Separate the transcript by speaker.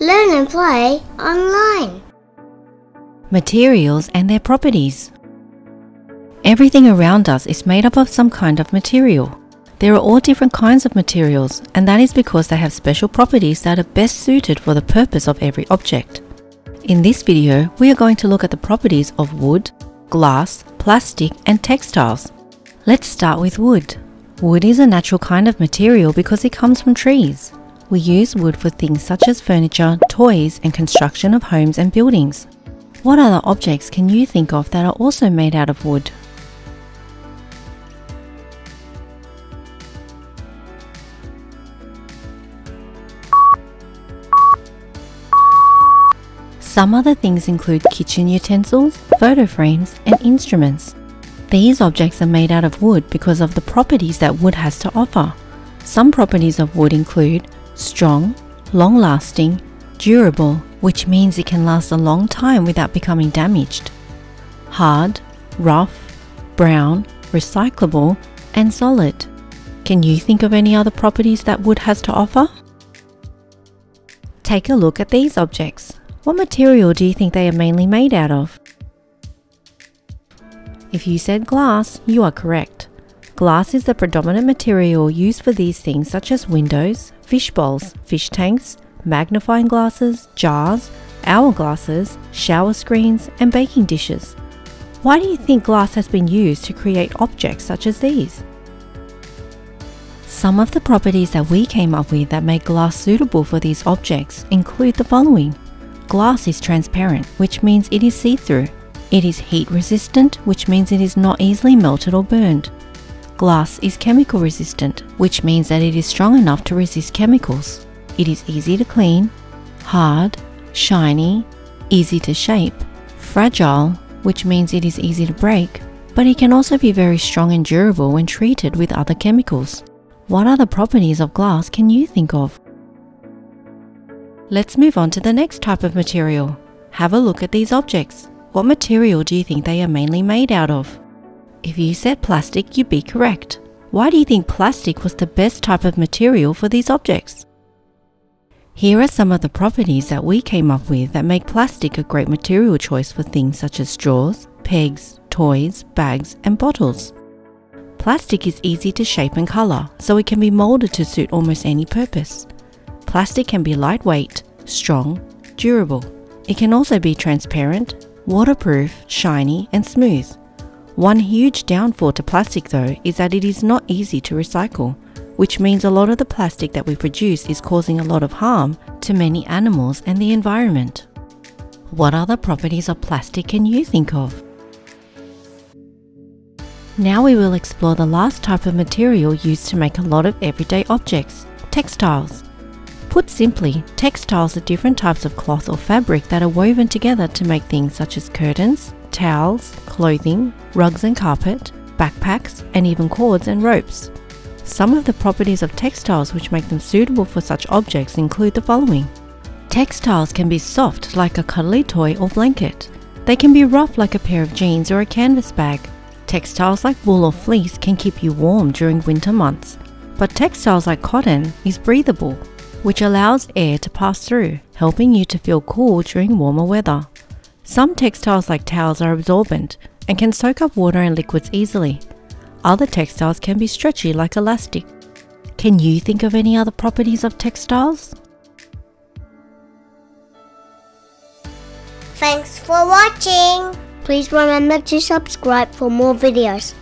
Speaker 1: Learn and play online.
Speaker 2: Materials and their properties. Everything around us is made up of some kind of material. There are all different kinds of materials, and that is because they have special properties that are best suited for the purpose of every object. In this video, we are going to look at the properties of wood, glass, plastic, and textiles. Let's start with wood. Wood is a natural kind of material because it comes from trees. We use wood for things such as furniture, toys, and construction of homes and buildings. What other objects can you think of that are also made out of wood? Some other things include kitchen utensils, photo frames, and instruments. These objects are made out of wood because of the properties that wood has to offer. Some properties of wood include strong, long lasting, durable, which means it can last a long time without becoming damaged, hard, rough, brown, recyclable, and solid. Can you think of any other properties that wood has to offer? Take a look at these objects. What material do you think they are mainly made out of? If you said glass, you are correct. Glass is the predominant material used for these things such as windows, fish bowls, fish tanks, magnifying glasses, jars, hourglasses, shower screens, and baking dishes. Why do you think glass has been used to create objects such as these? Some of the properties that we came up with that make glass suitable for these objects include the following. Glass is transparent, which means it is see-through. It is heat resistant, which means it is not easily melted or burned. Glass is chemical resistant, which means that it is strong enough to resist chemicals. It is easy to clean, hard, shiny, easy to shape, fragile, which means it is easy to break, but it can also be very strong and durable when treated with other chemicals. What other properties of glass can you think of? Let's move on to the next type of material. Have a look at these objects. What material do you think they are mainly made out of? If you said plastic, you'd be correct. Why do you think plastic was the best type of material for these objects? Here are some of the properties that we came up with that make plastic a great material choice for things such as straws, pegs, toys, bags, and bottles. Plastic is easy to shape and colour, so it can be moulded to suit almost any purpose. Plastic can be lightweight, strong, durable. It can also be transparent, waterproof, shiny, and smooth. One huge downfall to plastic though is that it is not easy to recycle, which means a lot of the plastic that we produce is causing a lot of harm to many animals and the environment. What other properties of plastic can you think of? Now we will explore the last type of material used to make a lot of everyday objects, textiles. Put simply, textiles are different types of cloth or fabric that are woven together to make things such as curtains, towels, clothing, rugs and carpet, backpacks, and even cords and ropes. Some of the properties of textiles which make them suitable for such objects include the following. Textiles can be soft like a cuddly toy or blanket. They can be rough like a pair of jeans or a canvas bag. Textiles like wool or fleece can keep you warm during winter months. But textiles like cotton is breathable which allows air to pass through, helping you to feel cool during warmer weather. Some textiles like towels are absorbent and can soak up water and liquids easily. Other textiles can be stretchy like elastic. Can you think of any other properties of textiles?
Speaker 1: Thanks for watching. Please remember to subscribe for more videos.